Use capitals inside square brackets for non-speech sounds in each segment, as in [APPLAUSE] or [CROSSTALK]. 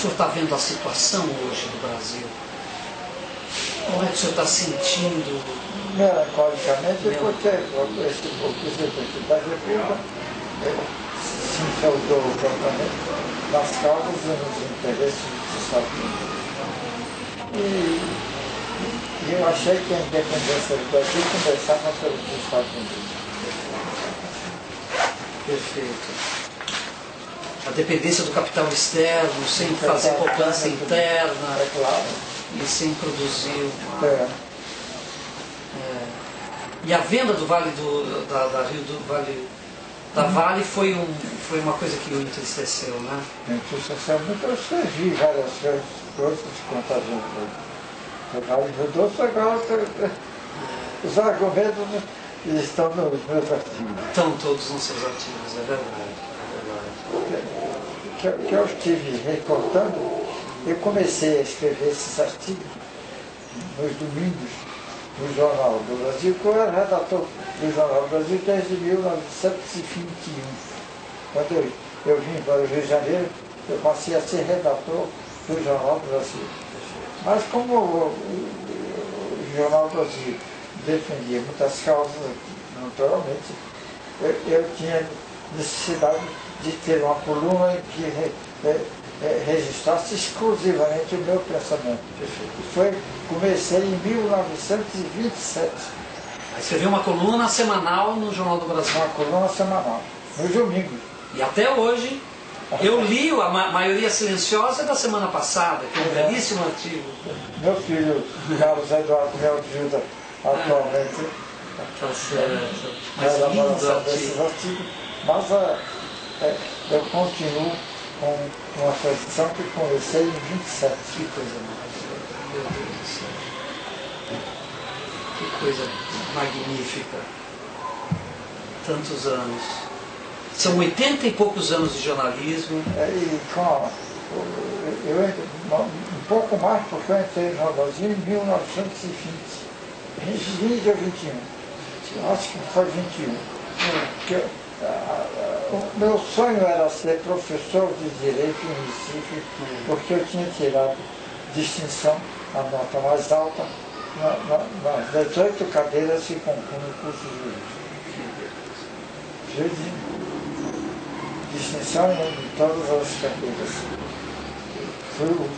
senhor está vendo a situação hoje do Brasil? Como é que o senhor está sentindo? Melancólicamente, porque esse, o presidente da República se encaudou totalmente nas causas e nos interesses dos Estados Unidos. E, e eu achei que a independência do Brasil começava pelos Estados Unidos. Perfeito. A dependência do capital externo, sem fazer poupança interna É claro. e sem produzir uma. É. É. E a venda do Vale do da, da Rio do Vale da Vale foi, um, foi uma coisa que o entristeceu, né? Entre socialmente eu escrevi várias coisas quanto a gente. O Vale do Doce agora eh, os argumentos estão nos meus artigos. Estão todos nos seus artigos, é verdade. Que, eu- que eu estive recortando, eu comecei a escrever esses artigos nos domingos no Jornal do Brasil, que eu era redator do Jornal do Brasil desde 1921. Quando eu, eu vim para o Rio de Janeiro, eu passei a ser redator do Jornal do Brasil. Mas como o, o- o Jornal do Brasil defendia muitas causas, naturalmente, eu, eu tinha necessidade de ter uma coluna que re- re- re- registrasse exclusivamente o meu pensamento. E Foi, comecei em 1927, Aí escreveu uma coluna semanal no Jornal do Brasil. uma coluna semanal, nos domingos. E até hoje, eu li a ma- maioria silenciosa da semana passada, que é um belíssimo artigo. Meu filho, Carlos Eduardo, me ajuda atualmente Tá certo. na Mas lindo artigo. artigos, mas é, é, eu continuo com uma tradição que comecei em 27. Que coisa maravilhosa. Meu Deus do céu. Que coisa magnífica. Tantos anos. São 80 e poucos anos de jornalismo. É, E com eu entrei, um pouco mais, porque eu entrei no Brasil em 1920. 20 ou 21. Acho que foi 21. Porque, eu- a- a- o meu sonho era ser professor de Direito em Recife, porque eu tinha tirado distinção, a nota mais alta, na, na, nas 18 cadeiras que compõem o curso jurídico. Jurídico distinção em todas as cadeiras. Fui o,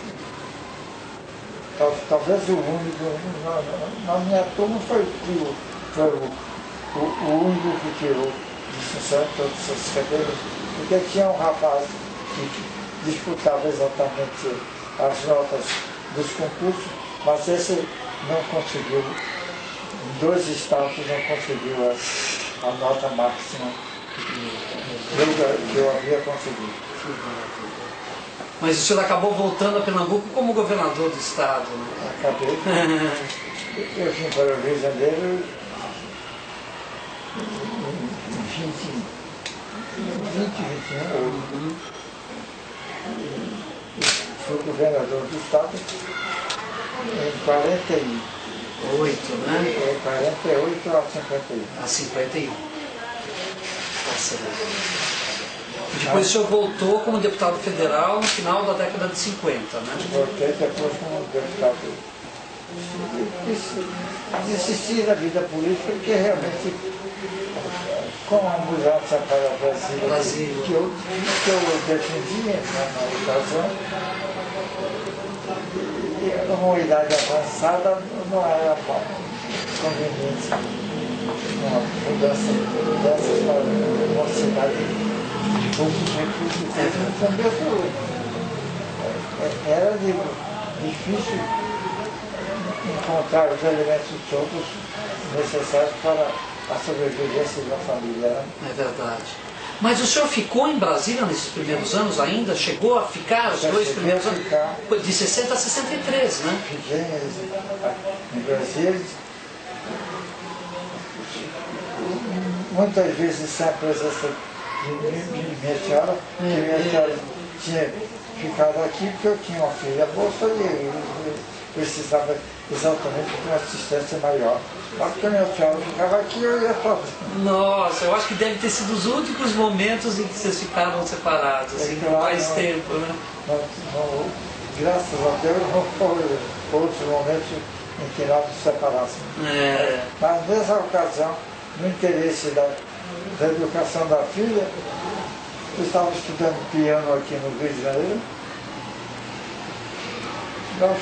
tal- talvez o único, na, na- na minha turma foi, o- foi o, o, o único que tirou distinção em todas as cadeiras, porque tinha um rapaz que disputava exatamente as notas dos concursos, mas esse não conseguiu, em dois estados não conseguiu a, a nota máxima eu, que eu havia conseguido. Mas o senhor acabou voltando a Pernambuco como governador do estado, né? Acabei. [LAUGHS] Eu vim para o Rio de Janeiro em 20, 20 21. Fui governador do estado em 41. Oito, né? Em 48 a 51. A 51. Tá certo. E depois o senhor voltou como deputado federal no final da década de 50, né? Voltei depois como deputado. Desi- Desisti da vida política porque realmente, com a mudança para o Brasil, Brasil. Que, eu, que eu defendia na, na ocasião, e uma idade avançada não era bom, conveniente uma mudança dessas para uma cidade de poucos recursos. É. Também foi é- era difícil encontrar os elementos todos necessários para a sobrevivência da família. Né? É verdade. Mas o senhor ficou em Brasília nesses primeiros anos ainda? Chegou a ficar os Já dois primeiros anos? De 60 a 63, né? Fiquei em- Brasília, muitas vezes sem a presença de, minha senhora, que minha senhora tinha ficado aqui porque eu tinha uma filha e, e, precisava exatamente de uma assistência maior. Mas porque minha senhora ficava aqui eu ia sozinho. Nossa, eu acho que deve ter sido os únicos momentos em que vocês ficaram separados, assim, por claro, mais não. tempo, né? Não, não, graças a Deus não foram outros momentos em que nós nos separássemos. É, Mas nessa ocasião, no interesse da, da educação da filha, eu estava estudando piano aqui no Rio de Janeiro. Nós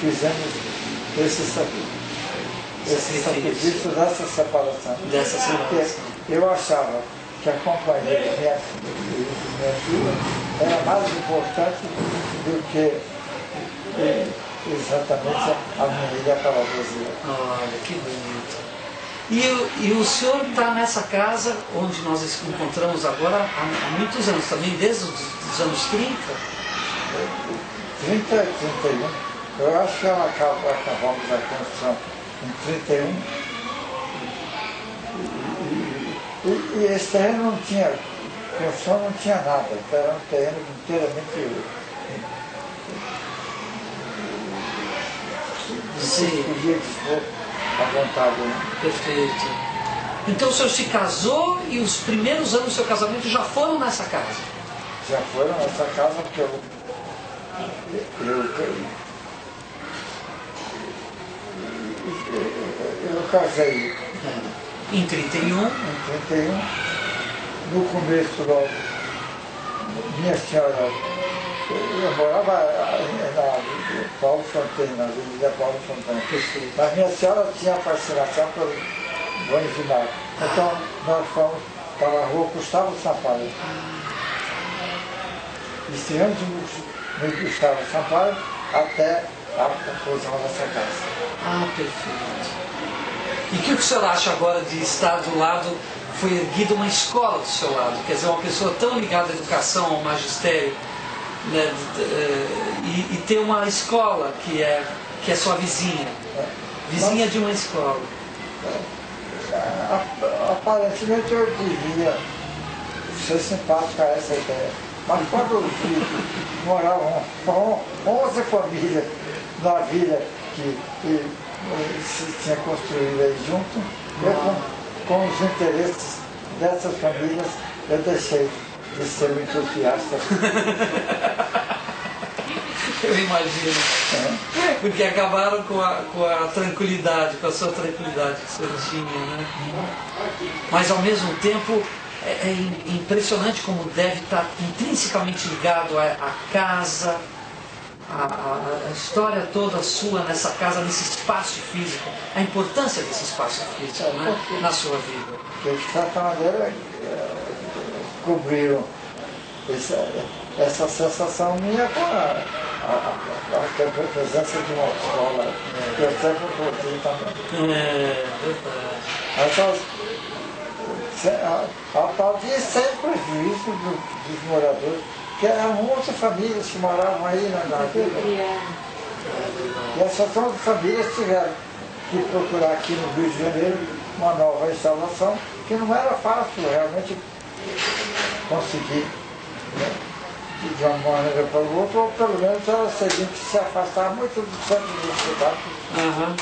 fizemos esse, sac- esse Sacrifício. dessa separação. Dessa Porque separação. eu achava que a companhia de minha, de minha filha era mais importante do que exatamente a ilha paradisíaca. olha, que bonito. E, o- e o senhor está nessa casa onde nós nos encontramos agora há, há muitos anos, também desde os anos 30? 30 e 31. Eu acho que ela acaba, acabamos a construção em 31. E, e, e esse terreno não tinha, construção não tinha nada, era um terreno inteiramente Sim. podia dispor à vontade. Né? Perfeito. Então o senhor se casou e os primeiros anos do seu casamento já foram nessa casa? Já foram nessa casa porque eu, eu, eu, eu casei Em 31, em 31. No começo, logo, minha senhora, eu morava na Paulo Fontaine, na Avenida Paulo perfeito. Mas minha senhora tinha fascinação pelo banho de mar. Então nós fomos para a rua Gustavo Sampaio. E no Gustavo Sampaio até a conclusão dessa casa. Ah, perfeito. E o que o senhor acha agora de estar do lado, foi erguida uma escola do seu lado? Quer dizer, uma pessoa tão ligada à educação, ao magistério, né, eh, e, e ter uma escola que é, que é sua vizinha, vizinha de uma escola. A- Aparentemente eu devia ser simpático a essa ideia. Mas quando eu vi que moravam on- 11 famílias na vila que, que eh, se tinha construído aí junto, eu com, com os interesses dessas famílias, eu deixei de ser um entusiasta. Eu imagino. Porque acabaram com a, com a tranquilidade, com a sua tranquilidade que senhor tinha, né? Mas ao mesmo tempo é, é im- impressionante como deve estar intrinsecamente ligado à, à casa, a- a história toda sua nessa casa, nesse espaço físico, a importância desse espaço físico né? na sua vida. certa maneira eh, cobriram essa, essa sensação minha com a, a, a, a presença de uma escola que eu sempre curti também. É verdade. Então, se- a- a- havia sempre prejuízo do- dos moradores, que eram 11 famílias que moravam aí na, na vila. E essas 11 famílias tiveram que procurar aqui no Rio de Janeiro uma nova instalação, que não era fácil realmente conseguir, né, de uma maneira para outra, ou pelo menos elas teriam que se afastar muito do centro da cidade Aham.